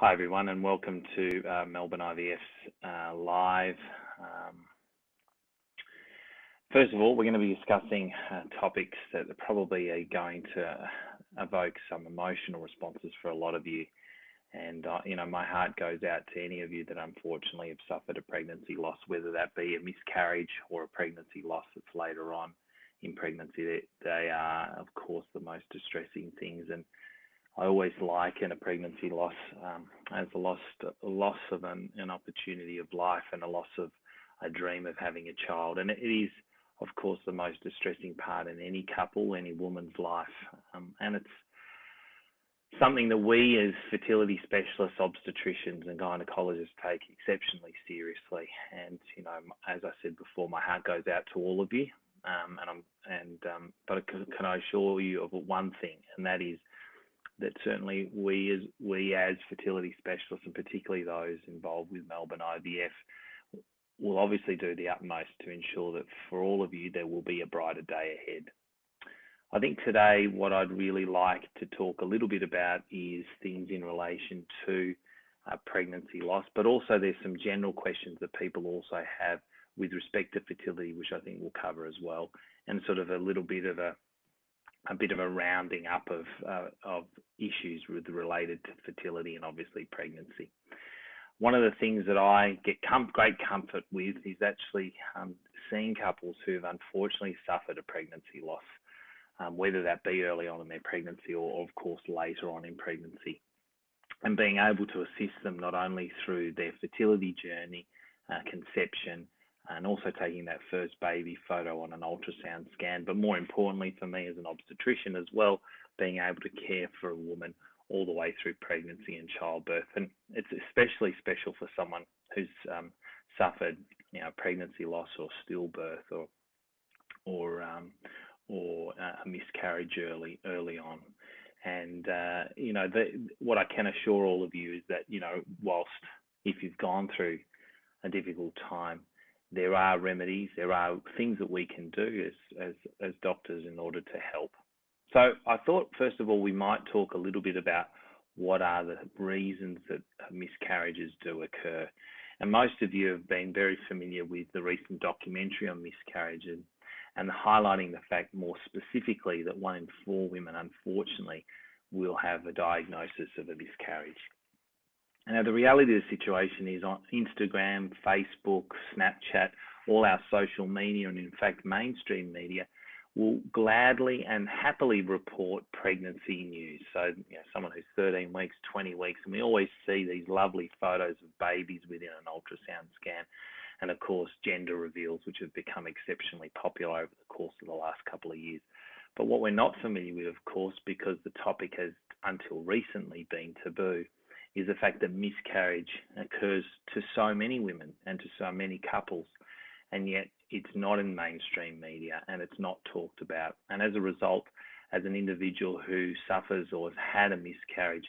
Hi, everyone, and welcome to uh, Melbourne IVF's uh, live. Um, first of all, we're going to be discussing uh, topics that are probably are going to evoke some emotional responses for a lot of you. And, uh, you know, my heart goes out to any of you that unfortunately have suffered a pregnancy loss, whether that be a miscarriage or a pregnancy loss that's later on in pregnancy. They are, of course, the most distressing things. And I always liken a pregnancy loss um, as a loss, a loss of an, an opportunity of life and a loss of a dream of having a child. And it is, of course, the most distressing part in any couple, any woman's life. Um, and it's something that we as fertility specialists, obstetricians and gynecologists take exceptionally seriously. And, you know, as I said before, my heart goes out to all of you. Um, and I'm, and, um, but can, can I assure you of one thing, and that is that certainly we as we as fertility specialists and particularly those involved with Melbourne IVF will obviously do the utmost to ensure that for all of you there will be a brighter day ahead. I think today what I'd really like to talk a little bit about is things in relation to uh, pregnancy loss, but also there's some general questions that people also have with respect to fertility, which I think we'll cover as well, and sort of a little bit of a a bit of a rounding up of uh, of issues with related to fertility and obviously pregnancy. One of the things that I get com- great comfort with is actually um, seeing couples who've unfortunately suffered a pregnancy loss, um, whether that be early on in their pregnancy or, of course, later on in pregnancy, and being able to assist them not only through their fertility journey, uh, conception, and also taking that first baby photo on an ultrasound scan. But more importantly for me as an obstetrician as well, being able to care for a woman all the way through pregnancy and childbirth. And it's especially special for someone who's um, suffered, you know, pregnancy loss or stillbirth or or um, or a miscarriage early early on. And uh, you know, the, what I can assure all of you is that you know, whilst if you've gone through a difficult time, there are remedies, there are things that we can do as, as, as doctors in order to help. So I thought, first of all, we might talk a little bit about what are the reasons that miscarriages do occur. And most of you have been very familiar with the recent documentary on miscarriages and highlighting the fact more specifically that one in four women, unfortunately, will have a diagnosis of a miscarriage. Now, the reality of the situation is on Instagram, Facebook, Snapchat, all our social media, and in fact, mainstream media will gladly and happily report pregnancy news. So, you know, someone who's 13 weeks, 20 weeks, and we always see these lovely photos of babies within an ultrasound scan. And of course, gender reveals, which have become exceptionally popular over the course of the last couple of years. But what we're not familiar with, of course, because the topic has until recently been taboo, is the fact that miscarriage occurs to so many women and to so many couples, and yet it's not in mainstream media and it's not talked about. And as a result, as an individual who suffers or has had a miscarriage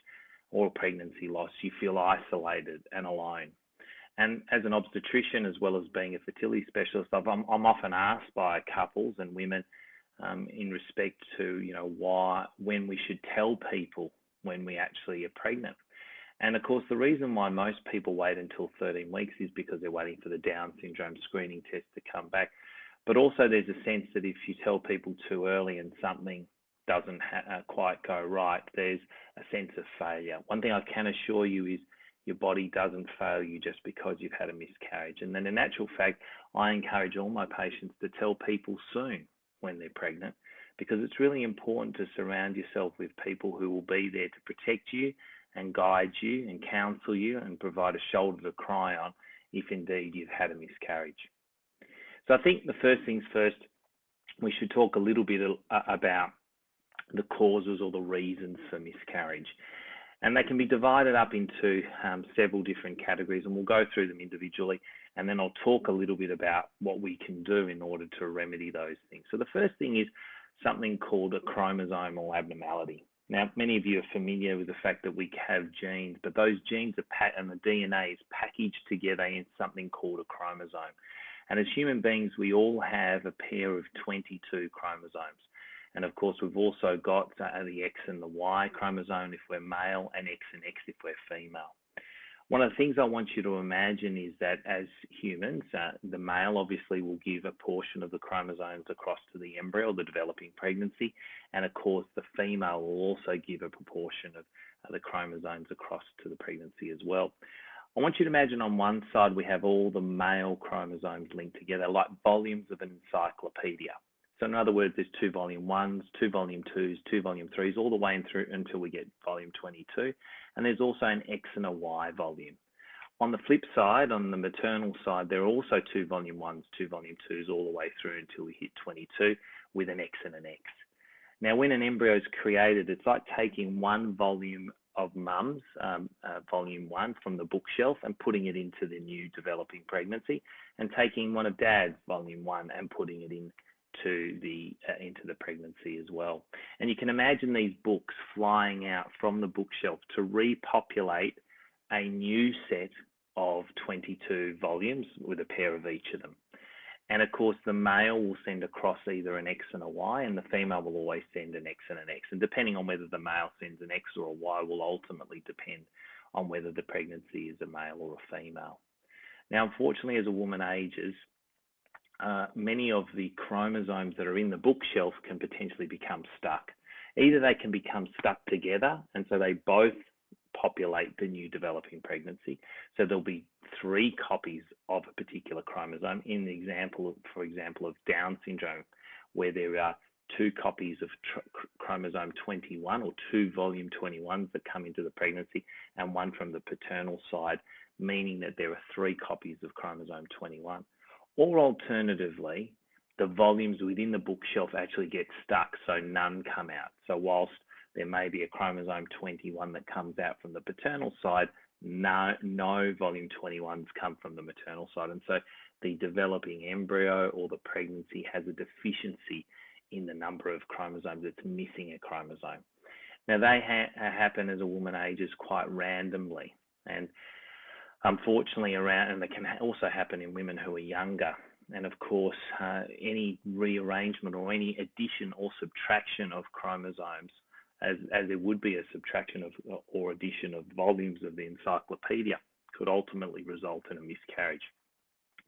or a pregnancy loss, you feel isolated and alone. And as an obstetrician, as well as being a fertility specialist, I'm, I'm often asked by couples and women um, in respect to, you know, why, when we should tell people when we actually are pregnant. And of course, the reason why most people wait until 13 weeks is because they're waiting for the Down syndrome screening test to come back. But also, there's a sense that if you tell people too early and something doesn't uh, quite go right, there's a sense of failure. One thing I can assure you is your body doesn't fail you just because you've had a miscarriage. And then, in actual fact, I encourage all my patients to tell people soon when they're pregnant because it's really important to surround yourself with people who will be there to protect you and guide you and counsel you and provide a shoulder to cry on if indeed you've had a miscarriage. So I think the first things first, we should talk a little bit about the causes or the reasons for miscarriage. And they can be divided up into um, several different categories, and we'll go through them individually. And then I'll talk a little bit about what we can do in order to remedy those things. So the first thing is something called a chromosomal abnormality. Now, many of you are familiar with the fact that we have genes, but those genes are and the DNA is packaged together in something called a chromosome. And as human beings, we all have a pair of 22 chromosomes. And of course, we've also got uh, the X and the Y chromosome if we're male, and X and X if we're female. One of the things I want you to imagine is that as humans, uh, the male obviously will give a portion of the chromosomes across to the embryo, the developing pregnancy, and of course the female will also give a proportion of uh, the chromosomes across to the pregnancy as well. I want you to imagine on one side we have all the male chromosomes linked together like volumes of an encyclopedia. So in other words, there's two volume ones, two volume twos, two volume threes, all the way in through until we get volume 22. And there's also an X and a Y volume. On the flip side, on the maternal side, there are also two volume ones, two volume twos, all the way through until we hit 22 with an X and an X. Now, when an embryo is created, it's like taking one volume of mum's um, uh, volume one from the bookshelf and putting it into the new developing pregnancy, and taking one of dad's volume one and putting it in to the uh, into the pregnancy as well. And you can imagine these books flying out from the bookshelf to repopulate a new set of 22 volumes with a pair of each of them. And of course, the male will send across either an X and a Y, and the female will always send an X and an X. And depending on whether the male sends an X or a Y will ultimately depend on whether the pregnancy is a male or a female. Now, unfortunately, as a woman ages, uh, many of the chromosomes that are in the bookshelf can potentially become stuck. Either they can become stuck together, and so they both populate the new developing pregnancy. So there'll be three copies of a particular chromosome. In the example, for example, of Down syndrome, where there are two copies of chromosome 21 or two volume 21s that come into the pregnancy, and one from the paternal side, meaning that there are three copies of chromosome 21. Or alternatively, the volumes within the bookshelf actually get stuck, so none come out. So whilst there may be a chromosome 21 that comes out from the paternal side, no, no volume 21s come from the maternal side. And so the developing embryo or the pregnancy has a deficiency in the number of chromosomes. It's missing a chromosome. Now, they ha happen as a woman ages quite randomly. And unfortunately around, and they can also happen in women who are younger. And of course, uh, any rearrangement or any addition or subtraction of chromosomes, as, as there would be a subtraction of or addition of volumes of the encyclopedia, could ultimately result in a miscarriage.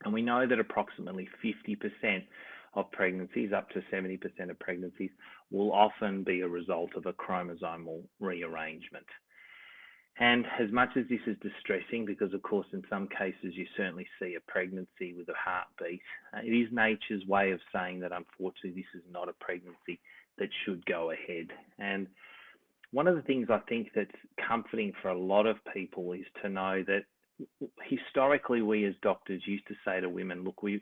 And we know that approximately 50% of pregnancies, up to 70% of pregnancies, will often be a result of a chromosomal rearrangement. And as much as this is distressing, because of course in some cases you certainly see a pregnancy with a heartbeat, uh, it is nature's way of saying that unfortunately this is not a pregnancy that should go ahead. And one of the things I think that's comforting for a lot of people is to know that historically we as doctors used to say to women, look, we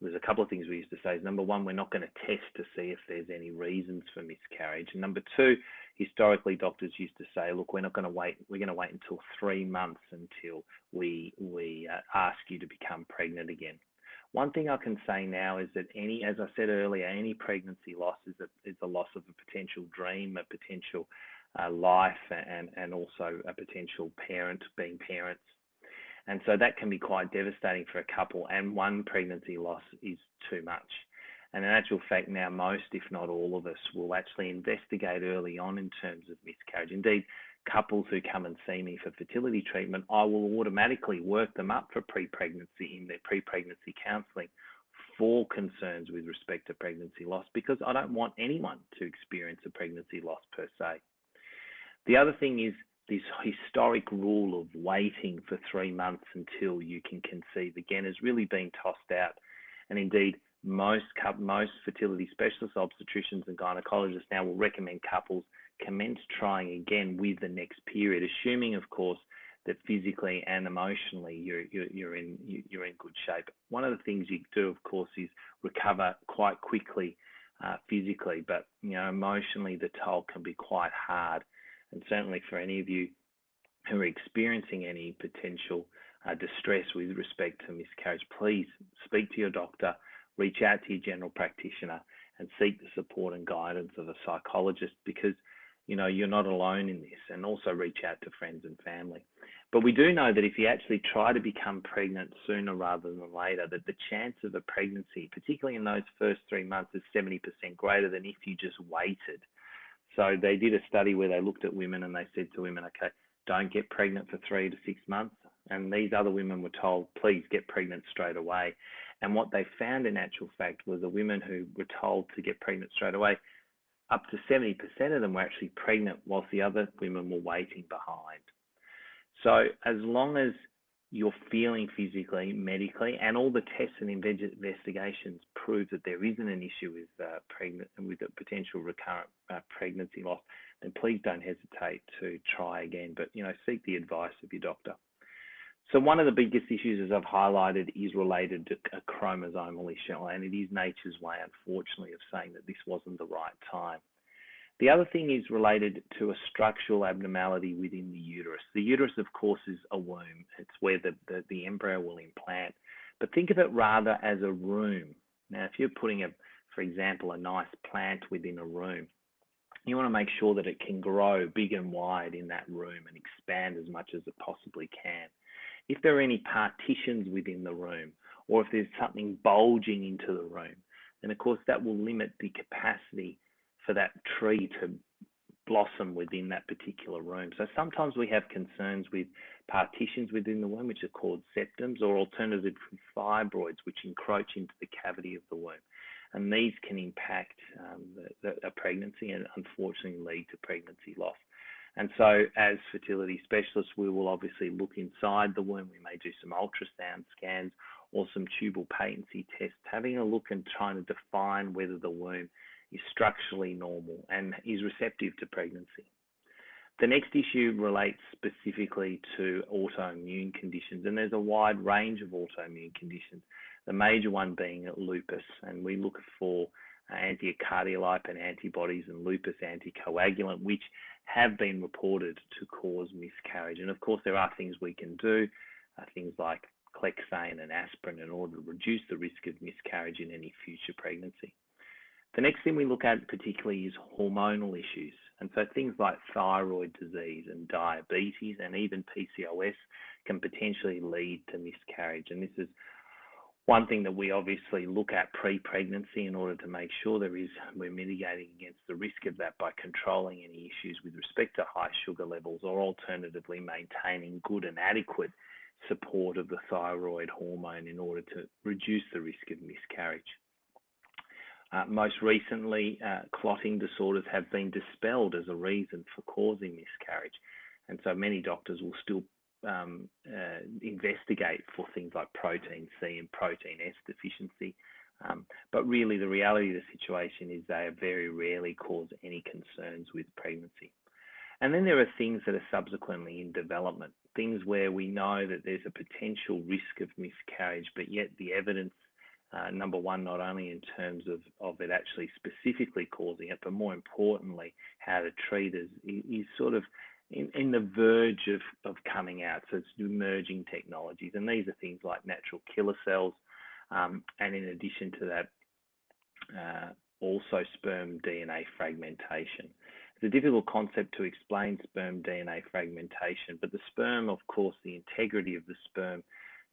there's a couple of things we used to say. Number one, we're not going to test to see if there's any reasons for miscarriage. And number two, historically, doctors used to say, look, we're not going to wait. We're going to wait until three months until we we uh, ask you to become pregnant again. One thing I can say now is that any, as I said earlier, any pregnancy loss is a, is a loss of a potential dream, a potential uh, life, and and also a potential parent being parents and so that can be quite devastating for a couple, and one pregnancy loss is too much. And in actual fact, now most, if not all of us, will actually investigate early on in terms of miscarriage. Indeed, couples who come and see me for fertility treatment, I will automatically work them up for pre pregnancy in their pre pregnancy counselling for concerns with respect to pregnancy loss because I don't want anyone to experience a pregnancy loss per se. The other thing is this historic rule of waiting for three months until you can conceive again has really been tossed out. And indeed, most most fertility specialists, obstetricians, and gynecologists now will recommend couples commence trying again with the next period, assuming, of course, that physically and emotionally you're you're, you're in you're in good shape. One of the things you do, of course, is recover quite quickly uh, physically, but you know emotionally the toll can be quite hard and certainly for any of you who are experiencing any potential uh, distress with respect to miscarriage, please speak to your doctor, reach out to your general practitioner, and seek the support and guidance of a psychologist because you know you're not alone in this, and also reach out to friends and family. But we do know that if you actually try to become pregnant sooner rather than later, that the chance of a pregnancy, particularly in those first three months, is 70% greater than if you just waited so they did a study where they looked at women and they said to women, okay, don't get pregnant for three to six months. And these other women were told, please get pregnant straight away. And what they found in actual fact was the women who were told to get pregnant straight away, up to 70% of them were actually pregnant whilst the other women were waiting behind. So as long as you're feeling physically, medically, and all the tests and investigations prove that there isn't an issue with uh, pregnant with a potential recurrent uh, pregnancy loss, then please don't hesitate to try again. But you know, seek the advice of your doctor. So one of the biggest issues, as I've highlighted, is related to a chromosomal issue, and it is nature's way, unfortunately, of saying that this wasn't the right time. The other thing is related to a structural abnormality within the uterus. The uterus, of course, is a womb. It's where the, the, the embryo will implant. But think of it rather as a room. Now, if you're putting, a, for example, a nice plant within a room, you want to make sure that it can grow big and wide in that room and expand as much as it possibly can. If there are any partitions within the room, or if there's something bulging into the room, then of course that will limit the capacity for that tree to blossom within that particular room. So sometimes we have concerns with partitions within the womb, which are called septums, or alternatively fibroids, which encroach into the cavity of the womb. And these can impact um, the, the, a pregnancy and unfortunately lead to pregnancy loss. And so, as fertility specialists, we will obviously look inside the womb. We may do some ultrasound scans or some tubal patency tests, having a look and trying to define whether the womb is structurally normal and is receptive to pregnancy. The next issue relates specifically to autoimmune conditions, and there's a wide range of autoimmune conditions. The major one being lupus, and we look for anti-cardiolipin antibodies and lupus anticoagulant, which have been reported to cause miscarriage. And of course, there are things we can do, uh, things like clexane and aspirin, in order to reduce the risk of miscarriage in any future pregnancy. The next thing we look at particularly is hormonal issues. And so things like thyroid disease and diabetes and even PCOS can potentially lead to miscarriage. And this is one thing that we obviously look at pre-pregnancy in order to make sure there is we're mitigating against the risk of that by controlling any issues with respect to high sugar levels or alternatively maintaining good and adequate support of the thyroid hormone in order to reduce the risk of miscarriage. Uh, most recently, uh, clotting disorders have been dispelled as a reason for causing miscarriage. And so many doctors will still um, uh, investigate for things like protein C and protein S deficiency. Um, but really, the reality of the situation is they very rarely cause any concerns with pregnancy. And then there are things that are subsequently in development, things where we know that there's a potential risk of miscarriage, but yet the evidence uh, number one, not only in terms of, of it actually specifically causing it, but more importantly, how to treat it is, is sort of in, in the verge of, of coming out. So it's emerging technologies. And these are things like natural killer cells. Um, and in addition to that, uh, also sperm DNA fragmentation. It's a difficult concept to explain sperm DNA fragmentation, but the sperm, of course, the integrity of the sperm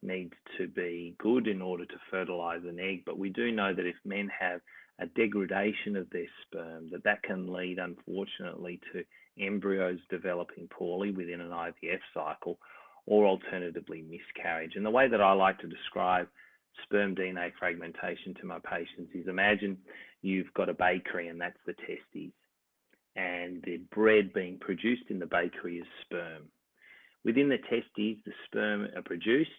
needs to be good in order to fertilize an egg. But we do know that if men have a degradation of their sperm, that that can lead, unfortunately, to embryos developing poorly within an IVF cycle, or alternatively miscarriage. And the way that I like to describe sperm DNA fragmentation to my patients is imagine you've got a bakery and that's the testes, and the bread being produced in the bakery is sperm. Within the testes, the sperm are produced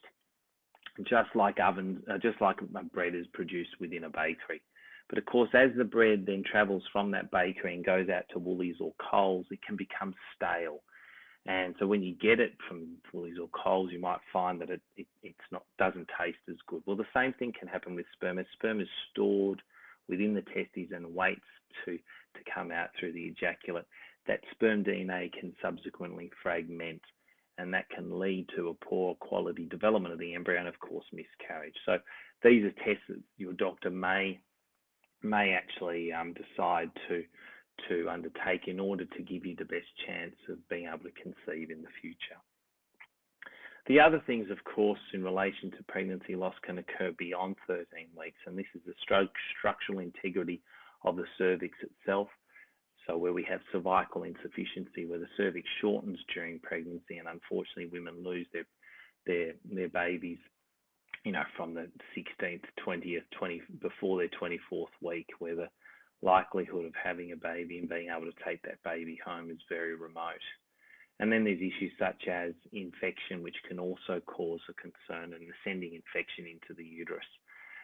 just like ovens, uh, just like bread is produced within a bakery. But of course, as the bread then travels from that bakery and goes out to Woolies or Coles, it can become stale. And so when you get it from Woolies or Coles, you might find that it, it it's not doesn't taste as good. Well, the same thing can happen with sperm. As sperm is stored within the testes and waits to to come out through the ejaculate, that sperm DNA can subsequently fragment and that can lead to a poor quality development of the embryo and of course miscarriage. So these are tests that your doctor may may actually um, decide to to undertake in order to give you the best chance of being able to conceive in the future. The other things, of course, in relation to pregnancy loss can occur beyond 13 weeks, and this is the structural integrity of the cervix itself, so where we have cervical insufficiency, where the cervix shortens during pregnancy, and unfortunately women lose their their their babies, you know, from the 16th, 20th, 20 before their 24th week, where the likelihood of having a baby and being able to take that baby home is very remote. And then there's issues such as infection, which can also cause a concern and sending infection into the uterus.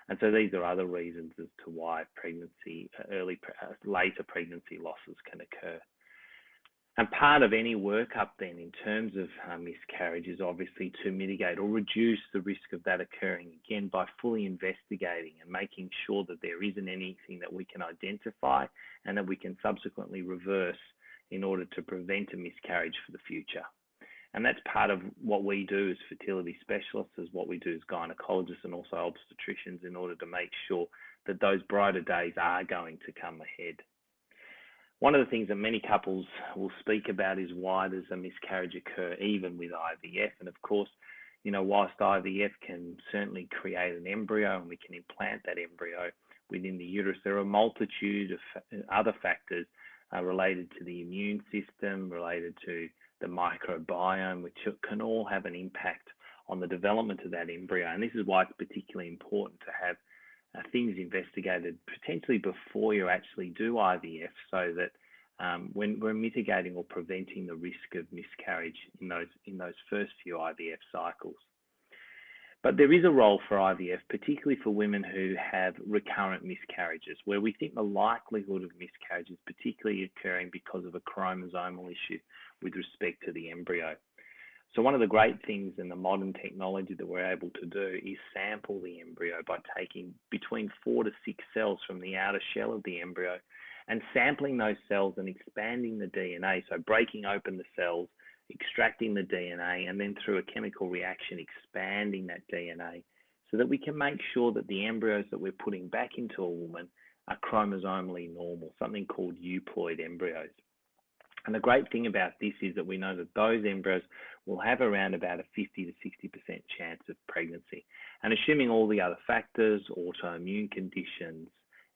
And so these are other reasons as to why pregnancy, early, later pregnancy losses can occur. And part of any workup then in terms of uh, miscarriage is obviously to mitigate or reduce the risk of that occurring again by fully investigating and making sure that there isn't anything that we can identify and that we can subsequently reverse in order to prevent a miscarriage for the future. And that's part of what we do as fertility specialists, is what we do as gynecologists and also obstetricians in order to make sure that those brighter days are going to come ahead. One of the things that many couples will speak about is why does a miscarriage occur even with IVF? And of course, you know, whilst IVF can certainly create an embryo and we can implant that embryo within the uterus, there are a multitude of other factors uh, related to the immune system, related to the microbiome, which can all have an impact on the development of that embryo. And this is why it's particularly important to have things investigated potentially before you actually do IVF so that um, when we're mitigating or preventing the risk of miscarriage in those in those first few IVF cycles. But there is a role for IVF, particularly for women who have recurrent miscarriages, where we think the likelihood of miscarriage is particularly occurring because of a chromosomal issue with respect to the embryo. So one of the great things in the modern technology that we're able to do is sample the embryo by taking between four to six cells from the outer shell of the embryo and sampling those cells and expanding the DNA. So breaking open the cells, extracting the DNA, and then through a chemical reaction, expanding that DNA so that we can make sure that the embryos that we're putting back into a woman are chromosomally normal, something called euploid embryos. And the great thing about this is that we know that those embryos will have around about a 50 to 60% chance of pregnancy. And assuming all the other factors, autoimmune conditions,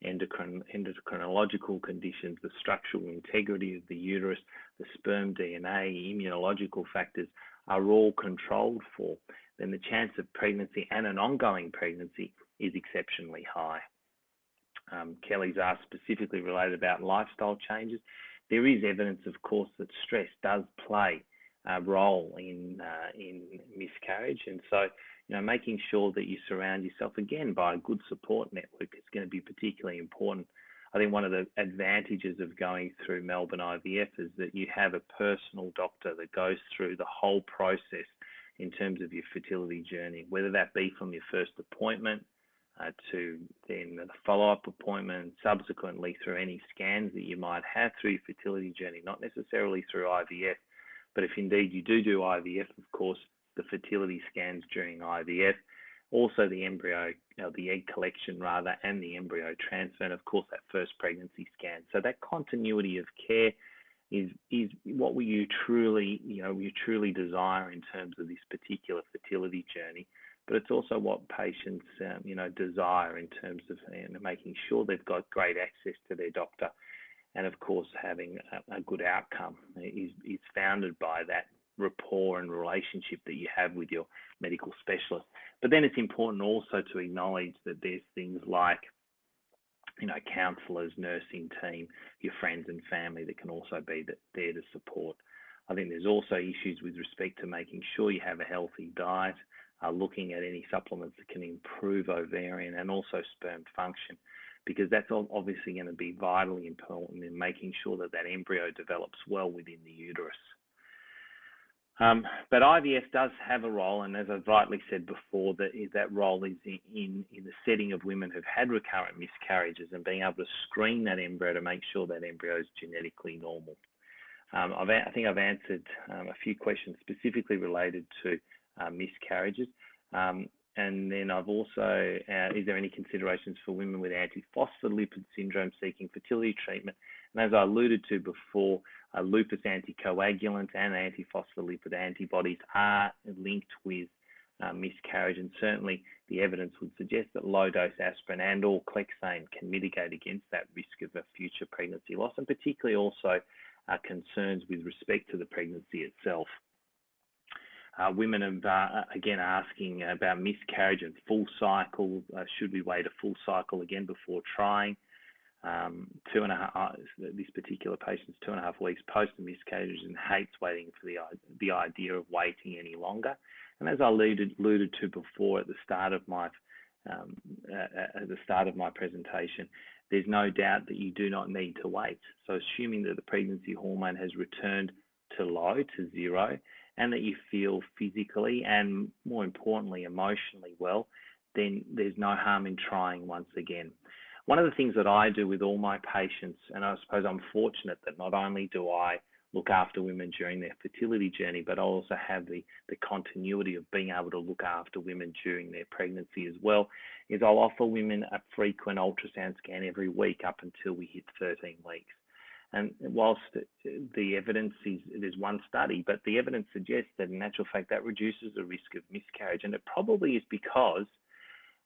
endocrine, endocrinological conditions, the structural integrity of the uterus, the sperm DNA, immunological factors are all controlled for, then the chance of pregnancy and an ongoing pregnancy is exceptionally high. Um, Kelly's asked specifically related about lifestyle changes there is evidence, of course, that stress does play a role in uh, in miscarriage, and so you know making sure that you surround yourself again by a good support network is going to be particularly important. I think one of the advantages of going through Melbourne IVF is that you have a personal doctor that goes through the whole process in terms of your fertility journey, whether that be from your first appointment uh, to then the follow-up appointment, subsequently through any scans that you might have through your fertility journey, not necessarily through IVF, but if indeed you do do IVF, of course, the fertility scans during IVF, also the embryo, you know, the egg collection rather, and the embryo transfer, and of course that first pregnancy scan. So that continuity of care is is what we truly, you know, we truly desire in terms of this particular fertility journey but it's also what patients, um, you know, desire in terms of you know, making sure they've got great access to their doctor, and of course having a, a good outcome is is founded by that rapport and relationship that you have with your medical specialist. But then it's important also to acknowledge that there's things like you know, counsellors, nursing team, your friends and family that can also be there to support. I think there's also issues with respect to making sure you have a healthy diet, uh, looking at any supplements that can improve ovarian and also sperm function, because that's obviously going to be vitally important in making sure that that embryo develops well within the uterus. Um, but IVF does have a role, and as I've rightly said before, that that role is in, in, the setting of women who've had recurrent miscarriages and being able to screen that embryo to make sure that embryo is genetically normal. Um, i think I've answered um, a few questions specifically related to uh, miscarriages. Um, and then I've also, uh, is there any considerations for women with antiphospholipid syndrome seeking fertility treatment? And as I alluded to before, uh, lupus anticoagulant and antiphospholipid antibodies are linked with uh, miscarriage, and certainly the evidence would suggest that low dose aspirin and or clexane can mitigate against that risk of a future pregnancy loss, and particularly also uh, concerns with respect to the pregnancy itself. Uh, women are uh, again asking about miscarriage and full cycle. Uh, should we wait a full cycle again before trying? Um, two and a half. Uh, this particular patient's two and a half weeks post miscarriage and hates waiting for the the idea of waiting any longer. And as I alluded, alluded to before at the start of my um, at the start of my presentation, there's no doubt that you do not need to wait. So assuming that the pregnancy hormone has returned to low, to zero, and that you feel physically and more importantly, emotionally well, then there's no harm in trying once again. One of the things that I do with all my patients, and I suppose I'm fortunate that not only do I look after women during their fertility journey, but I also have the, the continuity of being able to look after women during their pregnancy as well, is I'll offer women a frequent ultrasound scan every week up until we hit 13 weeks. And whilst the evidence is, there's one study, but the evidence suggests that in actual fact that reduces the risk of miscarriage. And it probably is because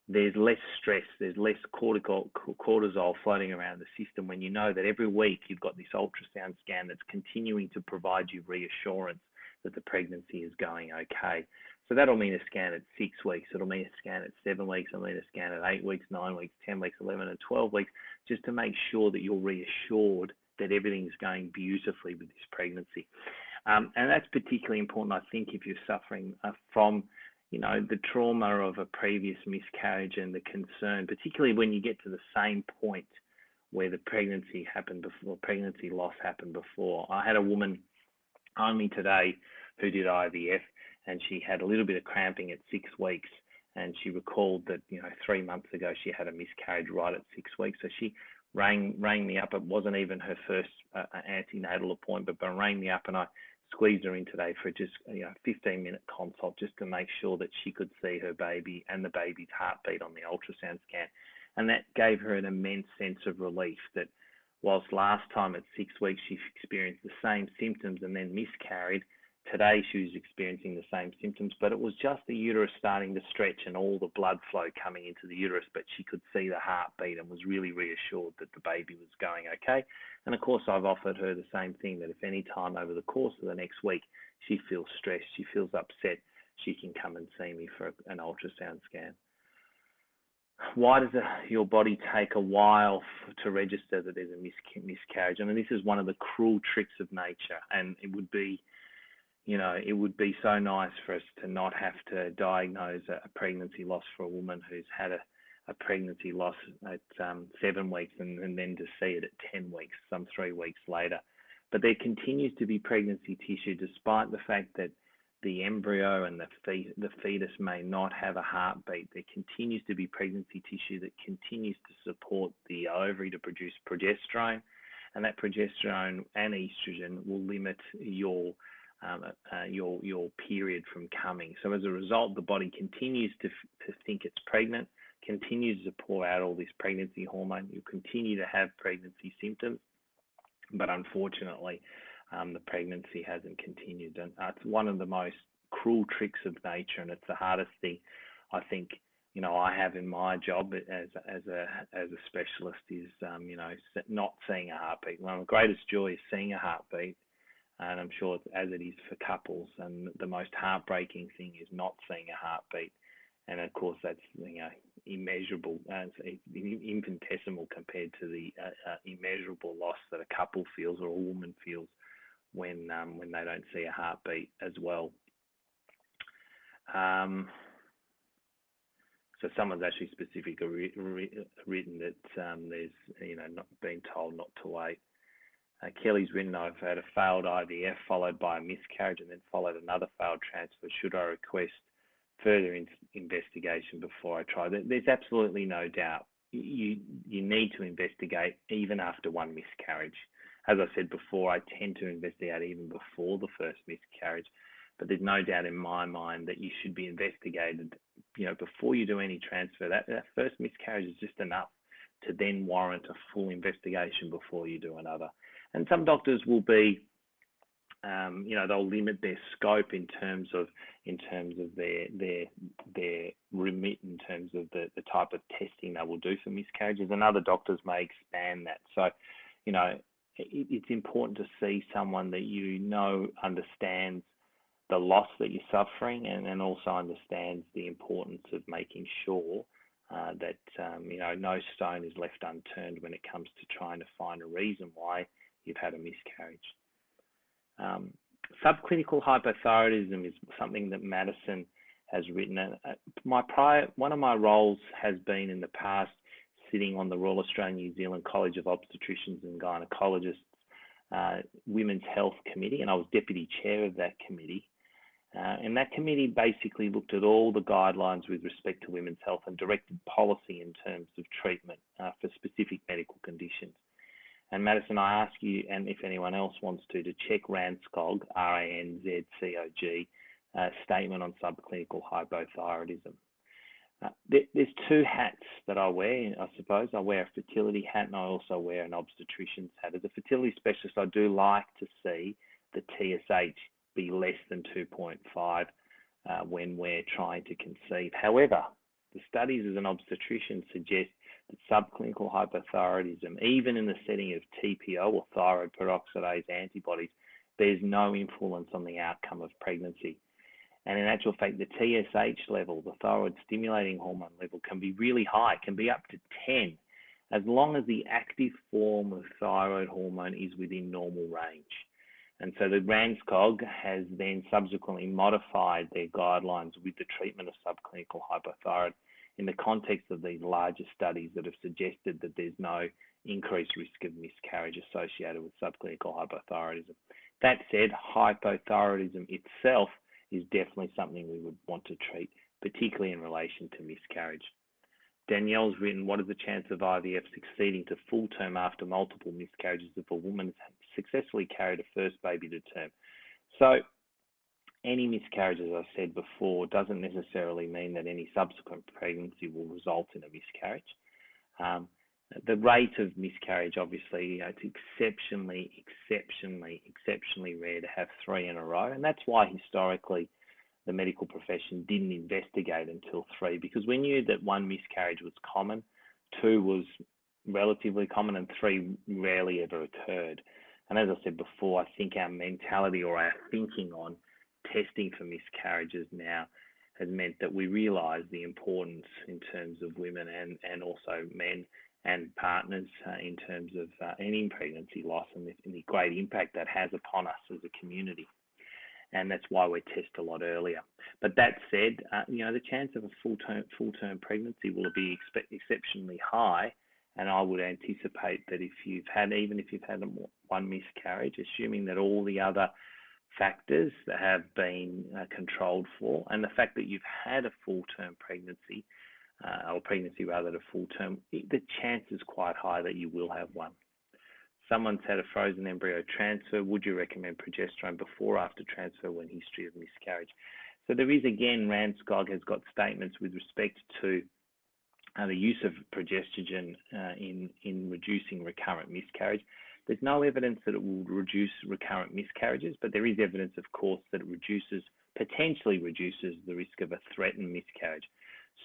there's less stress, there's less cortisol, cortisol floating around the system when you know that every week you've got this ultrasound scan that's continuing to provide you reassurance that the pregnancy is going okay. So that'll mean a scan at six weeks, it'll mean a scan at seven weeks, it'll mean a scan at eight weeks, nine weeks, 10 weeks, 11 and 12 weeks, just to make sure that you're reassured that everything's going beautifully with this pregnancy. Um, and that's particularly important, I think, if you're suffering uh, from you know, the trauma of a previous miscarriage and the concern, particularly when you get to the same point where the pregnancy happened before, pregnancy loss happened before. I had a woman only today who did IVF and she had a little bit of cramping at six weeks and she recalled that, you know, three months ago she had a miscarriage right at six weeks. So she rang rang me up. It wasn't even her first uh, antenatal appointment, but rang me up and I squeezed her in today for just you know 15 minute consult just to make sure that she could see her baby and the baby's heartbeat on the ultrasound scan and that gave her an immense sense of relief that whilst last time at six weeks she experienced the same symptoms and then miscarried Today she was experiencing the same symptoms, but it was just the uterus starting to stretch and all the blood flow coming into the uterus, but she could see the heartbeat and was really reassured that the baby was going okay. And of course, I've offered her the same thing that if any time over the course of the next week she feels stressed, she feels upset, she can come and see me for an ultrasound scan. Why does your body take a while to register that there's a miscarriage? I mean, this is one of the cruel tricks of nature, and it would be you know, it would be so nice for us to not have to diagnose a pregnancy loss for a woman who's had a, a pregnancy loss at um, seven weeks and, and, then to see it at 10 weeks, some three weeks later. But there continues to be pregnancy tissue despite the fact that the embryo and the, fe- the fetus may not have a heartbeat. There continues to be pregnancy tissue that continues to support the ovary to produce progesterone, and that progesterone and estrogen will limit your um, uh, your your period from coming. So as a result, the body continues to to think it's pregnant, continues to pour out all this pregnancy hormone. You continue to have pregnancy symptoms, but unfortunately, um, the pregnancy hasn't continued, and it's one of the most cruel tricks of nature, and it's the hardest thing I think you know I have in my job as as a as a specialist is um, you know not seeing a heartbeat. One of the greatest joy is seeing a heartbeat and I'm sure it's as it is for couples. And the most heartbreaking thing is not seeing a heartbeat, and of course that's you know immeasurable, uh, infinitesimal compared to the uh, uh, immeasurable loss that a couple feels or a woman feels when um, when they don't see a heartbeat as well. Um, so someone's actually specifically written that um, there's you know not being told not to wait. Uh, Kelly's written, I've had a failed IVF followed by a miscarriage and then followed another failed transfer. Should I request further in investigation before I try? There's absolutely no doubt. You, you need to investigate even after one miscarriage. As I said before, I tend to investigate even before the first miscarriage, but there's no doubt in my mind that you should be investigated, you know, before you do any transfer. That, that first miscarriage is just enough to then warrant a full investigation before you do another. And some doctors will be, um, you know, they'll limit their scope in terms of in terms of their their their remit in terms of the, the type of testing they will do for miscarriages, and other doctors may expand that. So, you know, it, it's important to see someone that you know understands the loss that you're suffering and, and also understands the importance of making sure uh, that um, you know no stone is left unturned when it comes to trying to find a reason why you've had a miscarriage. Um, subclinical hypothyroidism is something that Madison has written. Uh, my prior one of my roles has been in the past sitting on the Royal Australian New Zealand College of Obstetricians and Gynecologists uh, Women's Health Committee, and I was deputy chair of that committee. Uh, and that committee basically looked at all the guidelines with respect to women's health and directed policy in terms of treatment uh, for specific medical. And Madison, I ask you, and if anyone else wants to, to check RANZCOG, R-A-N-Z-C-O-G, uh, statement on subclinical hypothyroidism. Uh, there, there's two hats that I wear, I suppose. I wear a fertility hat and I also wear an obstetrician's hat. As a fertility specialist, I do like to see the TSH be less than 2.5 uh, when we're trying to conceive. However, the studies as an obstetrician suggest subclinical hypothyroidism, even in the setting of TPO or thyroid peroxidase antibodies, there's no influence on the outcome of pregnancy. And in actual fact, the TSH level, the thyroid stimulating hormone level, can be really high, can be up to 10, as long as the active form of thyroid hormone is within normal range. And so the RANZCOG has then subsequently modified their guidelines with the treatment of subclinical hypothyroid in the context of these larger studies that have suggested that there's no increased risk of miscarriage associated with subclinical hypothyroidism. That said, hypothyroidism itself is definitely something we would want to treat, particularly in relation to miscarriage. Danielle's written, what is the chance of IVF succeeding to full term after multiple miscarriages if a woman has successfully carried a first baby to term? So any miscarriage, as I said before, doesn't necessarily mean that any subsequent pregnancy will result in a miscarriage. Um, the rate of miscarriage, obviously, it's exceptionally, exceptionally, exceptionally rare to have three in a row. And that's why historically the medical profession didn't investigate until three, because we knew that one miscarriage was common, two was relatively common, and three rarely ever occurred. And as I said before, I think our mentality or our thinking on testing for miscarriages now has meant that we realise the importance in terms of women and, and also men and partners uh, in terms of uh, any pregnancy loss and the, and the, great impact that has upon us as a community. And that's why we test a lot earlier. But that said, uh, you know, the chance of a full term full term pregnancy will be exceptionally high. And I would anticipate that if you've had, even if you've had one miscarriage, assuming that all the other factors that have been uh, controlled for, and the fact that you've had a full term pregnancy, uh, or pregnancy rather than a full term, the chance is quite high that you will have one. Someone's had a frozen embryo transfer. Would you recommend progesterone before or after transfer when history of miscarriage? So there is again, RANZCOG has got statements with respect to uh, the use of progestogen uh, in in reducing recurrent miscarriage. There's no evidence that it will reduce recurrent miscarriages, but there is evidence, of course, that it reduces potentially reduces the risk of a threatened miscarriage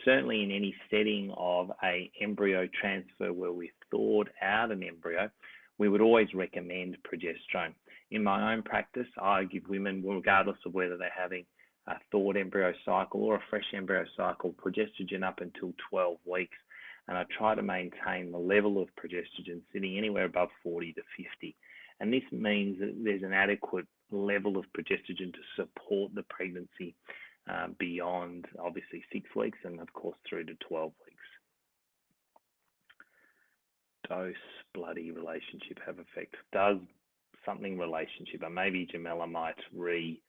certainly in any setting of a embryo transfer where we've thawed out an embryo, we would always recommend progesterone. In my own practice, I give women, regardless of whether they're having a thawed embryo cycle or a fresh embryo cycle, progesterone up until 12 weeks. And I try to maintain the level of progestogen sitting anywhere above 40 to 50. And this means that there's an adequate level of progestogen to support the pregnancy uh, beyond obviously six weeks and of course through to 12 weeks. Dose, bloody relationship have effect? Does something relationship, and maybe Jamela might re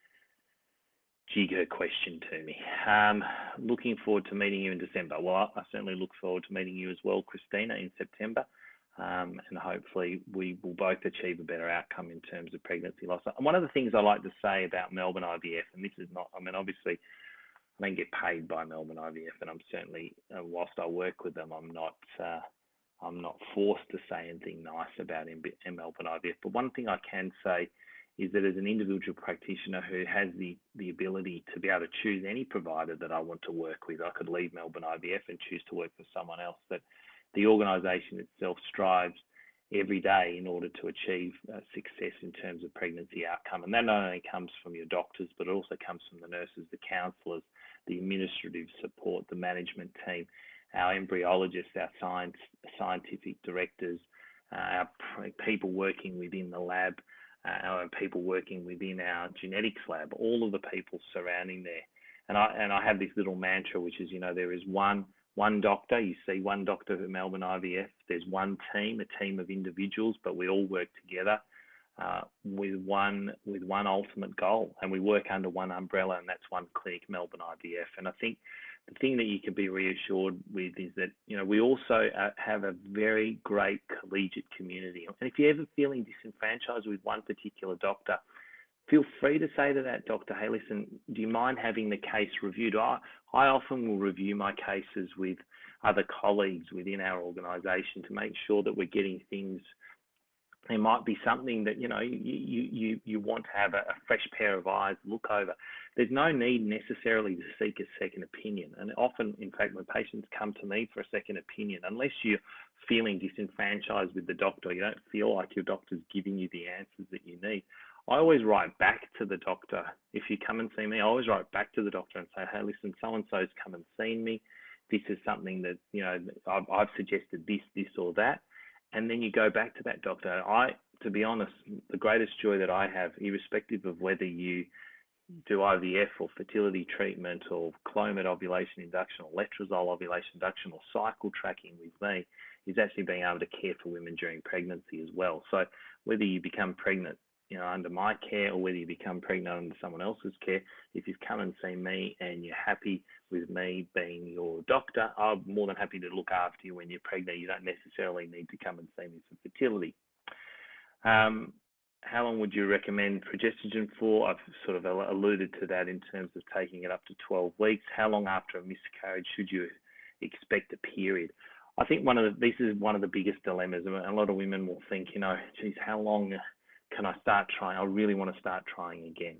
jig her question to me. Um, looking forward to meeting you in December. Well, I certainly look forward to meeting you as well, Christina, in September. Um, and hopefully we will both achieve a better outcome in terms of pregnancy loss. And one of the things I like to say about Melbourne IVF, and this is not, I mean, obviously I don't get paid by Melbourne IVF, and I'm certainly, uh, whilst I work with them, I'm not, uh, I'm not forced to say anything nice about Melbourne IVF. But one thing I can say is that as an individual practitioner who has the, the ability to be able to choose any provider that I want to work with, I could leave Melbourne IVF and choose to work for someone else. That the organisation itself strives every day in order to achieve uh, success in terms of pregnancy outcome. And that not only comes from your doctors, but it also comes from the nurses, the counsellors, the administrative support, the management team, our embryologists, our science, scientific directors, uh, our people working within the lab, our people working within our genetics lab, all of the people surrounding there. And I and I have this little mantra, which is, you know, there is one one doctor. You see one doctor at Melbourne IVF. There's one team, a team of individuals, but we all work together uh, with one with one ultimate goal, and we work under one umbrella, and that's one clinic, Melbourne IVF. And I think the thing that you can be reassured with is that you know we also uh, have a very great collegiate community, and if you're ever feeling disenfranchised with one particular doctor, feel free to say to that doctor, hey, listen, do you mind having the case reviewed? I, I often will review my cases with other colleagues within our organisation to make sure that we're getting things. There might be something that you know you you you want to have a, a fresh pair of eyes look over. There's no need necessarily to seek a second opinion, and often, in fact, when patients come to me for a second opinion, unless you're feeling disenfranchised with the doctor, you don't feel like your doctor's giving you the answers that you need. I always write back to the doctor. If you come and see me, I always write back to the doctor and say, hey, listen, so and so's come and seen me. This is something that, you know, I've, I've suggested this, this, or that. And then you go back to that doctor. I, to be honest, the greatest joy that I have, irrespective of whether you do IVF or fertility treatment or Clomid ovulation induction or letrozole ovulation induction or cycle tracking with me, is actually being able to care for women during pregnancy as well. So whether you become pregnant you know, under my care or whether you become pregnant under someone else's care, if you've come and seen me and you're happy with me being your doctor, I'm more than happy to look after you when you're pregnant. You don't necessarily need to come and see me for fertility. Um, how long would you recommend progestogen for? I've sort of alluded to that in terms of taking it up to 12 weeks. How long after a miscarriage should you expect a period? I think one of the, this is one of the biggest dilemmas. and A lot of women will think, you know, geez, how long can I start trying? I really want to start trying again.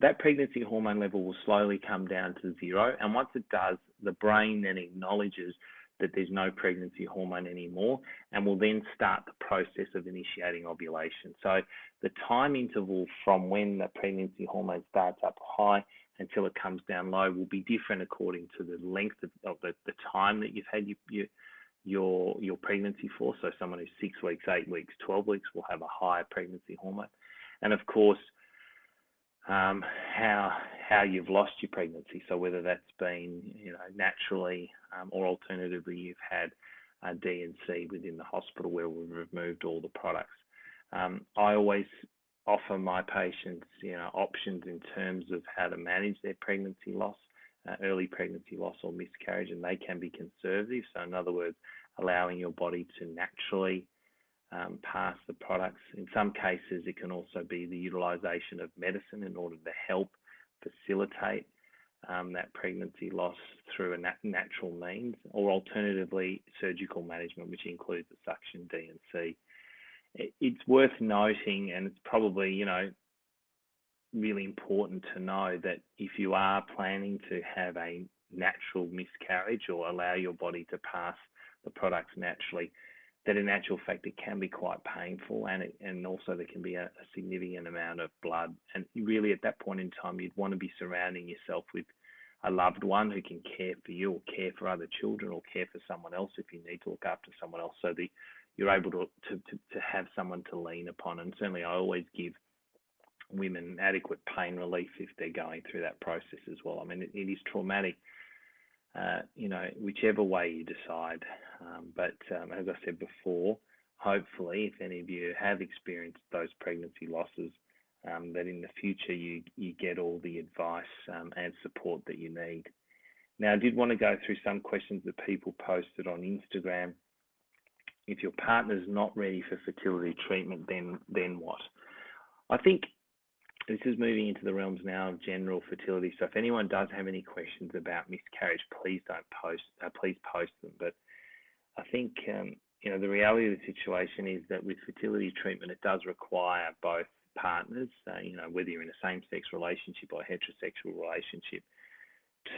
That pregnancy hormone level will slowly come down to zero. And once it does, the brain then acknowledges that there's no pregnancy hormone anymore and will then start the process of initiating ovulation. So the time interval from when the pregnancy hormone starts up high until it comes down low will be different according to the length of, of the, the time that you've had your, your your your pregnancy for. So someone who's six weeks, eight weeks, twelve weeks will have a higher pregnancy hormone, and of course, um, how how you've lost your pregnancy. So whether that's been you know naturally um, or alternatively you've had a D&C within the hospital where we've removed all the products. Um, I always offer my patients you know options in terms of how to manage their pregnancy loss uh, early pregnancy loss or miscarriage, and they can be conservative. So, in other words, allowing your body to naturally um, pass the products. In some cases, it can also be the utilization of medicine in order to help facilitate um, that pregnancy loss through a nat- natural means, or alternatively, surgical management, which includes the suction D&C. It's worth noting, and it's probably, you know, really important to know that if you are planning to have a natural miscarriage or allow your body to pass the products naturally, that in actual fact it can be quite painful and it, and also there can be a, a, significant amount of blood. And really at that point in time, you'd want to be surrounding yourself with a loved one who can care for you or care for other children or care for someone else if you need to look after someone else so that you're able to, to, to, to have someone to lean upon. And certainly I always give women adequate pain relief if they're going through that process as well. I mean, it, it is traumatic, uh, you know, whichever way you decide. Um, but um, as I said before, hopefully, if any of you have experienced those pregnancy losses, um, that in the future you you get all the advice um, and support that you need. Now, I did want to go through some questions that people posted on Instagram. If your partner's not ready for fertility treatment, then then what? I think this is moving into the realms now of general fertility. So if anyone does have any questions about miscarriage, please don't post. Uh, please post them. But I think um, you know the reality of the situation is that with fertility treatment, it does require both partners. Uh, you know whether you're in a same-sex relationship or a heterosexual relationship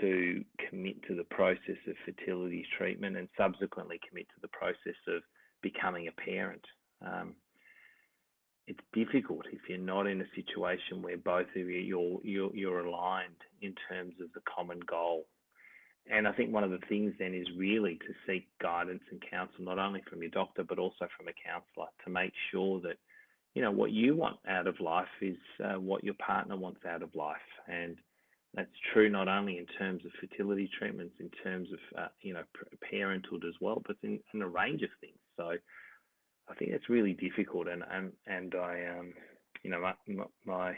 to commit to the process of fertility treatment and subsequently commit to the process of becoming a parent. Um, it's difficult if you're not in a situation where both of you you're, you're aligned in terms of the common goal. And I think one of the things then is really to seek guidance and counsel not only from your doctor but also from a counsellor to make sure that you know what you want out of life is uh, what your partner wants out of life, and that's true not only in terms of fertility treatments, in terms of uh, you know parenthood as well, but in, in a range of things. So I think it's really difficult, and and and I um you know my my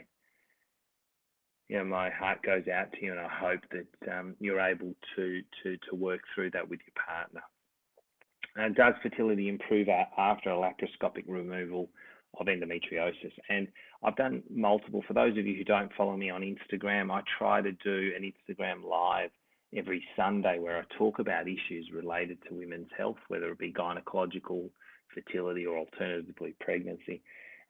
you know my heart goes out to you, and I hope that um, you're able to to to work through that with your partner. And does fertility improve after a laparoscopic removal of endometriosis? And I've done multiple. For those of you who don't follow me on Instagram, I try to do an Instagram live every Sunday where I talk about issues related to women's health, whether it be gynecological fertility or alternatively pregnancy.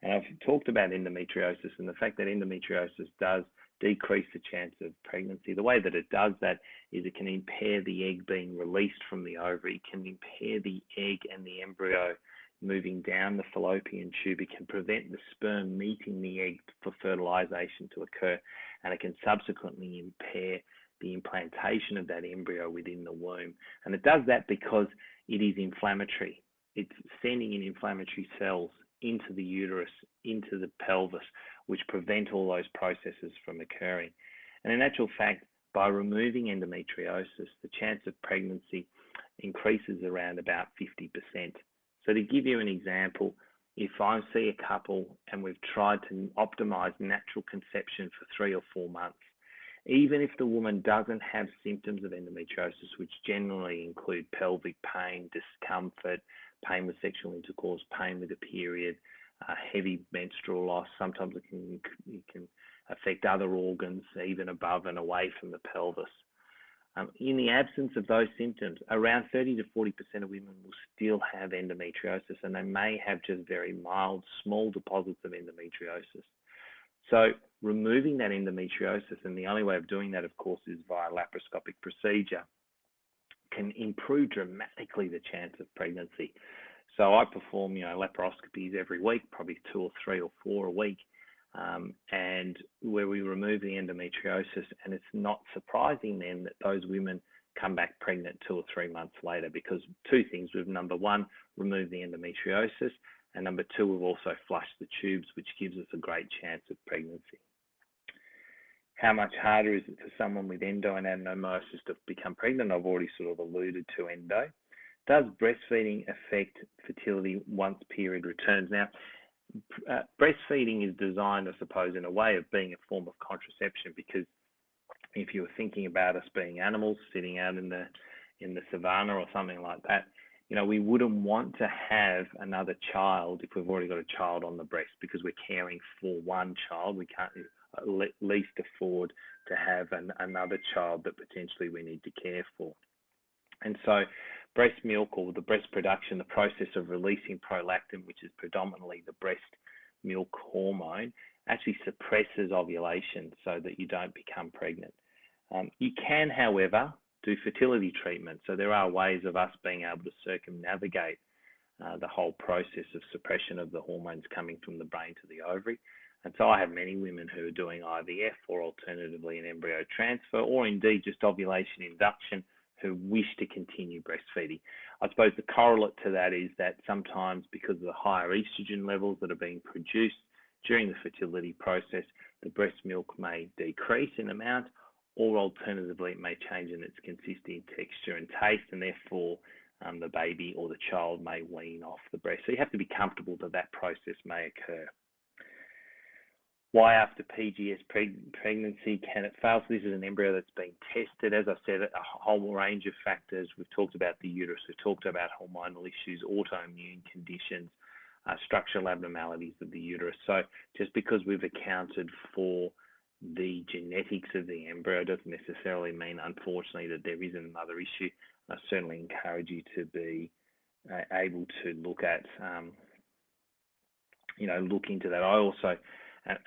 And I've talked about endometriosis and the fact that endometriosis does decrease the chance of pregnancy. The way that it does that is it can impair the egg being released from the ovary, it can impair the egg and the embryo moving down the fallopian tube. It can prevent the sperm meeting the egg for fertilization to occur, and it can subsequently impair the implantation of that embryo within the womb. And it does that because it is inflammatory it's sending in inflammatory cells into the uterus, into the pelvis, which prevent all those processes from occurring. And in actual fact, by removing endometriosis, the chance of pregnancy increases around about 50%. So to give you an example, if I see a couple and we've tried to optimize natural conception for three or four months, even if the woman doesn't have symptoms of endometriosis, which generally include pelvic pain, discomfort, pain with sexual intercourse, pain with a period, uh, heavy menstrual loss. Sometimes it can it can affect other organs, even above and away from the pelvis. Um, in the absence of those symptoms, around 30 to 40% of women will still have endometriosis, and they may have just very mild, small deposits of endometriosis. So, removing that endometriosis, and the only way of doing that, of course, is via laparoscopic procedure can improve dramatically the chance of pregnancy. So I perform, you know, laparoscopies every week, probably two or three or four a week, um, and where we remove the endometriosis. And it's not surprising then that those women come back pregnant two or three months later because two things. We've number one, removed the endometriosis, and number two, we've also flushed the tubes, which gives us a great chance of pregnancy how much harder is it for someone with endo and adenomyosis to become pregnant? I've already sort of alluded to endo. Does breastfeeding affect fertility once period returns? Now, uh, breastfeeding is designed, I suppose, in a way of being a form of contraception because if you were thinking about us being animals sitting out in the in the savannah or something like that, you know, we wouldn't want to have another child if we've already got a child on the breast because we're caring for one child. We can't least afford to have an, another child that potentially we need to care for. And so, breast milk or the breast production, the process of releasing prolactin, which is predominantly the breast milk hormone, actually suppresses ovulation so that you don't become pregnant. Um, you can, however, do fertility treatment. So there are ways of us being able to circumnavigate uh, the whole process of suppression of the hormones coming from the brain to the ovary. And so I have many women who are doing IVF or alternatively an embryo transfer or indeed just ovulation induction who wish to continue breastfeeding. I suppose the correlate to that is that sometimes because of the higher estrogen levels that are being produced during the fertility process, the breast milk may decrease in amount or alternatively it may change in its consistency, texture and taste and therefore um, the baby or the child may wean off the breast. So you have to be comfortable that that process may occur. Why after PGS preg- pregnancy can it fail? So this is an embryo that's been tested. As I said, a whole range of factors. We've talked about the uterus. We've talked about hormonal issues, autoimmune conditions, uh, structural abnormalities of the uterus. So just because we've accounted for the genetics of the embryo doesn't necessarily mean, unfortunately, that there isn't another issue. I certainly encourage you to be uh, able to look at, um, you know, look into that. I also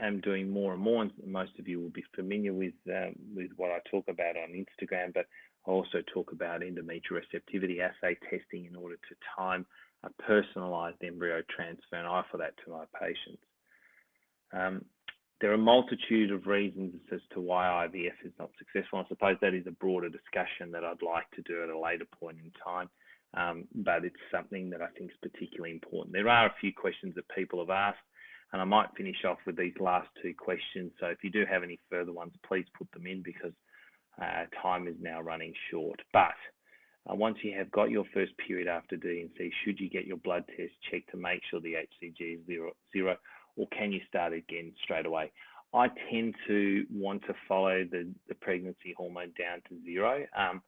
am doing more and more, and most of you will be familiar with um, with what I talk about on Instagram. But I also talk about endometrial receptivity assay testing in order to time a personalised embryo transfer, and I offer that to my patients. Um, there are a multitude of reasons as to why IVF is not successful. I suppose that is a broader discussion that I'd like to do at a later point in time, um, but it's something that I think is particularly important. There are a few questions that people have asked, and I might finish off with these last two questions. So if you do have any further ones, please put them in because uh, time is now running short. But uh, once you have got your first period after D&C, should you get your blood test checked to make sure the HCG is zero, zero or can you start again straight away? I tend to want to follow the, the pregnancy hormone down to zero. Um,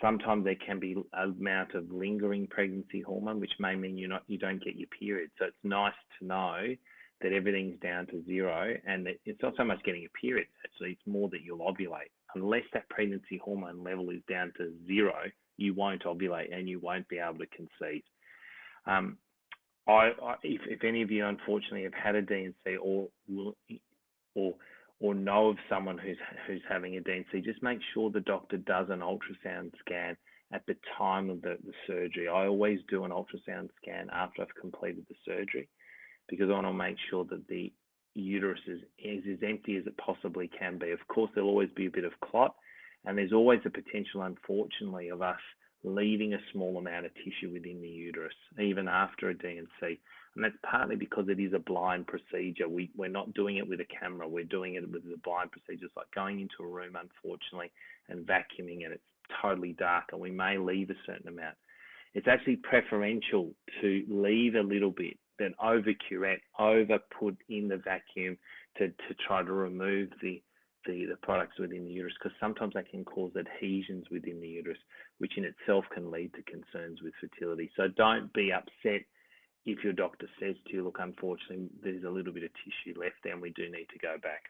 sometimes there can be an amount of lingering pregnancy hormone, which may mean you're not you don't get your period. So it's nice to know that everything's down to zero and it's not so much getting a period. Actually, it's more that you'll ovulate. Unless that pregnancy hormone level is down to zero, you won't ovulate and you won't be able to conceive. Um, I, I, if, if any of you unfortunately have had a D&C or or or know of someone who's who's having a D&C, just make sure the doctor does an ultrasound scan at the time of the, the surgery. I always do an ultrasound scan after I've completed the surgery because I want to make sure that the uterus is, is as empty as it possibly can be. Of course, there'll always be a bit of clot, and there's always a potential, unfortunately, of us leaving a small amount of tissue within the uterus, even after a D&C. And that's partly because it is a blind procedure. We, we're not doing it with a camera, we're doing it with a blind procedure. It's like going into a room, unfortunately, and vacuuming, and it's totally dark, and we may leave a certain amount. It's actually preferential to leave a little bit than over curette, over put in the vacuum to, to try to remove the the, the products within the uterus because sometimes that can cause adhesions within the uterus, which in itself can lead to concerns with fertility. So don't be upset if your doctor says to you, look, unfortunately, there's a little bit of tissue left there and we do need to go back.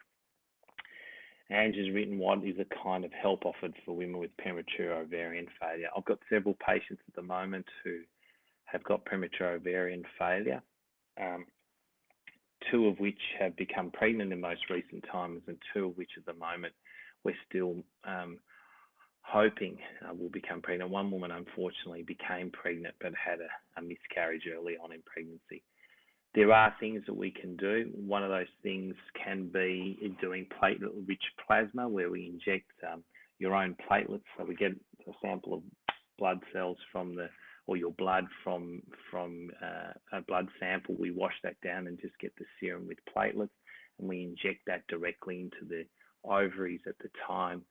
Ange has written, what is the kind of help offered for women with premature ovarian failure? I've got several patients at the moment who have got premature ovarian failure. Um, two of which have become pregnant in most recent times, and two of which at the moment we're still um, hoping uh, will become pregnant. One woman unfortunately became pregnant but had a, a miscarriage early on in pregnancy. There are things that we can do. One of those things can be doing platelet-rich plasma, where we inject um, your own platelets. So we get a sample of blood cells from the or your blood from from uh, a blood sample. We wash that down and just get the serum with platelets, and we inject that directly into the ovaries at the time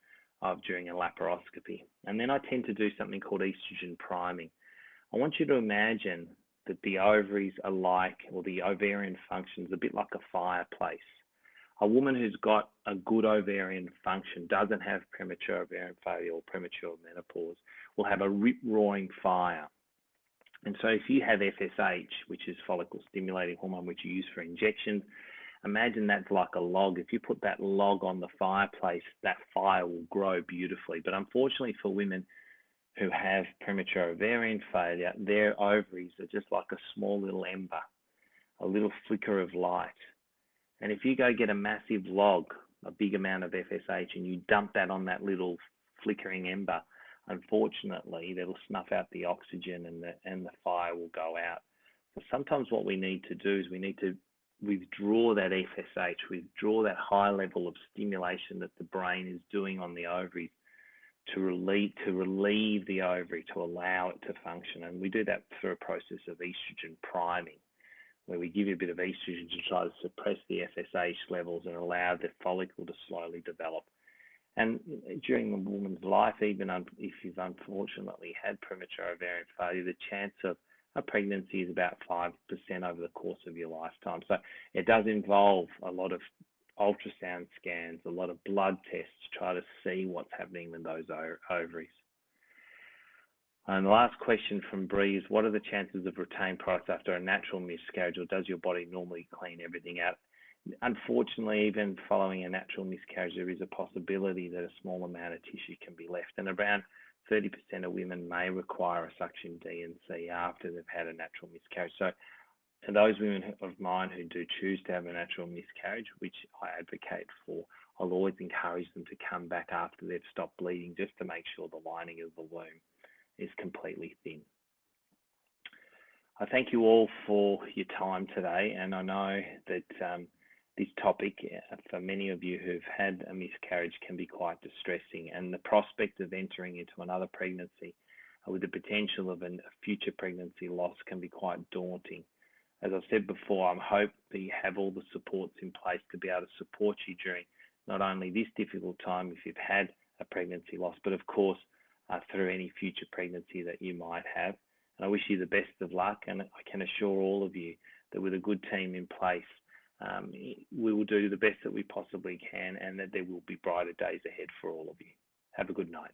of during a laparoscopy. And then I tend to do something called estrogen priming. I want you to imagine that the ovaries are like, or the ovarian function is a bit like a fireplace. A woman who's got a good ovarian function, doesn't have premature ovarian failure or premature menopause, will have a rip roaring fire. And so if you have FSH, which is follicle stimulating hormone, which you use for injections, imagine that's like a log. If you put that log on the fireplace, that fire will grow beautifully. But unfortunately for women who have premature ovarian failure, their ovaries are just like a small little ember, a little flicker of light. And if you go get a massive log, a big amount of FSH, and you dump that on that little flickering ember, unfortunately, that'll snuff out the oxygen and the and the fire will go out. So sometimes what we need to do is we need to withdraw that FSH, withdraw that high level of stimulation that the brain is doing on the ovaries to relieve to relieve the ovary to allow it to function. And we do that through a process of estrogen priming, where we give you a bit of estrogen to try to suppress the FSH levels and allow the follicle to slowly develop. And uh, during a woman's life, even if you've unfortunately had premature ovarian failure, the chance of a pregnancy is about 5% over the course of your lifetime. So it does involve a lot of ultrasound scans, a lot of blood tests to try to see what's happening with those ovaries. And the last question from Bree is, what are the chances of retained products after a natural miscarriage, or does your body normally clean everything out? Unfortunately, even following a natural miscarriage, there is a possibility that a small amount of tissue can be left, and around 30% of women may require a suction D&C after they've had a natural miscarriage. So, those women of mine who do choose to have a natural miscarriage, which I advocate for, I'll always encourage them to come back after they've stopped bleeding just to make sure the lining of the womb is completely thin. I thank you all for your time today, and I know that um, this topic uh, for many of you who've had a miscarriage can be quite distressing, and the prospect of entering into another pregnancy uh, with the potential of a future pregnancy loss can be quite daunting. As I've said before, I hope that you have all the supports in place to be able to support you during not only this difficult time if you've had a pregnancy loss, but of course uh, through any future pregnancy that you might have. And I wish you the best of luck, and I can assure all of you that with a good team in place, um, we will do the best that we possibly can, and that there will be brighter days ahead for all of you. Have a good night.